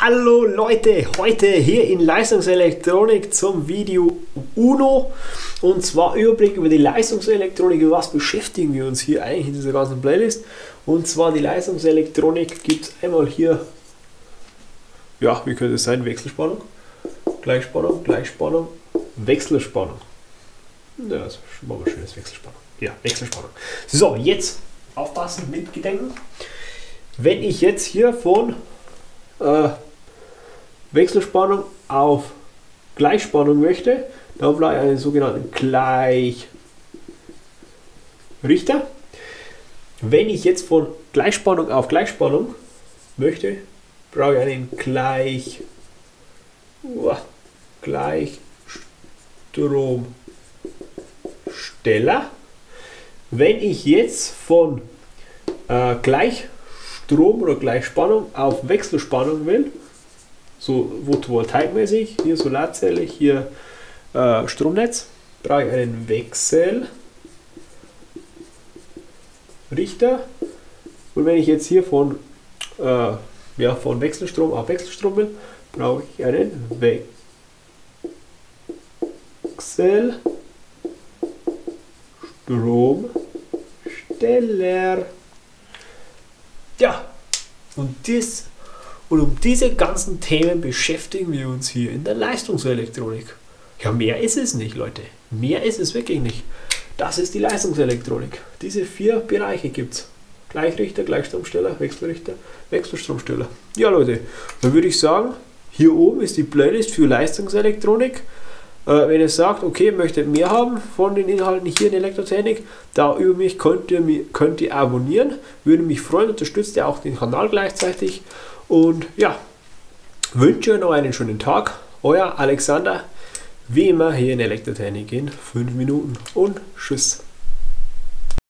Hallo Leute, heute hier in Leistungselektronik zum Video UNO und zwar Überblick über die Leistungselektronik, was beschäftigen wir uns hier eigentlich in dieser ganzen Playlist und zwar die Leistungselektronik gibt es einmal hier, ja wie könnte es sein, Wechselspannung, Gleichspannung, Gleichspannung, Wechselspannung. Ja, das ist mal schönes Wechselspannung. Ja, Wechselspannung. So, jetzt aufpassen, mitgedenken. Wenn ich jetzt hier von äh, Wechselspannung auf Gleichspannung möchte, dann brauche ich einen sogenannten Gleichrichter. Wenn ich jetzt von Gleichspannung auf Gleichspannung möchte, brauche ich einen Gleich, uh, Gleichstromsteller. Wenn ich jetzt von äh, Gleichstrom Strom oder Gleichspannung auf Wechselspannung will, so Photovoltaikmäßig, hier Solarzelle, hier äh, Stromnetz, brauche ich einen Wechselrichter. Und wenn ich jetzt hier von, äh, ja, von Wechselstrom auf Wechselstrom will, brauche ich einen Wechselstromsteller. Ja, und, dies, und um diese ganzen Themen beschäftigen wir uns hier in der Leistungselektronik. Ja, mehr ist es nicht, Leute. Mehr ist es wirklich nicht. Das ist die Leistungselektronik. Diese vier Bereiche gibt es. Gleichrichter, Gleichstromsteller, Wechselrichter, Wechselstromsteller. Ja, Leute, dann würde ich sagen, hier oben ist die Playlist für Leistungselektronik. Äh, wenn ihr sagt, okay, möchtet mehr haben von den Inhalten hier in Elektrotechnik, da über mich könnt ihr, könnt ihr abonnieren. Würde mich freuen, unterstützt ihr auch den Kanal gleichzeitig. Und ja, wünsche euch noch einen schönen Tag. Euer Alexander, wie immer hier in Elektrotechnik in 5 Minuten und tschüss.